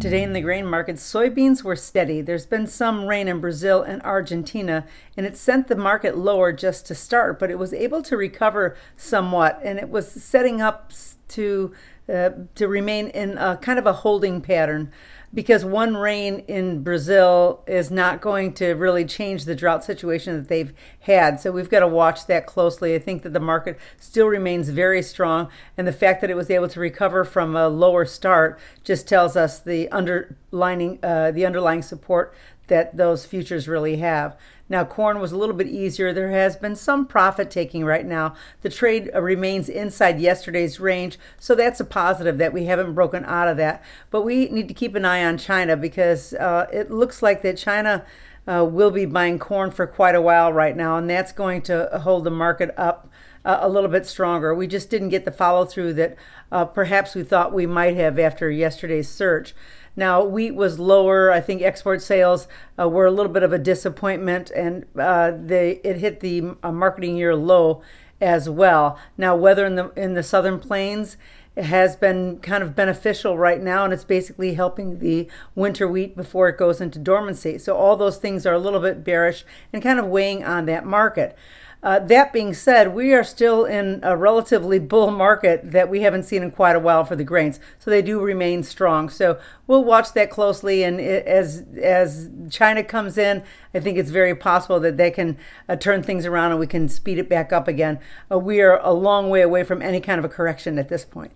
Today in the grain market, soybeans were steady. There's been some rain in Brazil and Argentina, and it sent the market lower just to start, but it was able to recover somewhat, and it was setting up to uh, to remain in a kind of a holding pattern because one rain in Brazil is not going to really change the drought situation that they've had. So we've got to watch that closely. I think that the market still remains very strong, and the fact that it was able to recover from a lower start just tells us the underlining uh, the underlying support that those futures really have. Now, corn was a little bit easier. There has been some profit taking right now. The trade uh, remains inside yesterday's range, so that's a positive that we haven't broken out of that. But we need to keep an eye on China because uh, it looks like that China uh, will be buying corn for quite a while right now, and that's going to hold the market up uh, a little bit stronger. We just didn't get the follow through that uh, perhaps we thought we might have after yesterday's surge. Now, wheat was lower. I think export sales uh, were a little bit of a disappointment, and uh, they it hit the uh, marketing year low as well. Now, weather in the in the southern plains has been kind of beneficial right now, and it's basically helping the winter wheat before it goes into dormancy. So all those things are a little bit bearish and kind of weighing on that market. Uh, that being said, we are still in a relatively bull market that we haven't seen in quite a while for the grains, so they do remain strong. So we'll watch that closely, and as as China comes in, I think it's very possible that they can uh, turn things around and we can speed it back up again. Uh, we are a long way away from any kind of a correction at this point.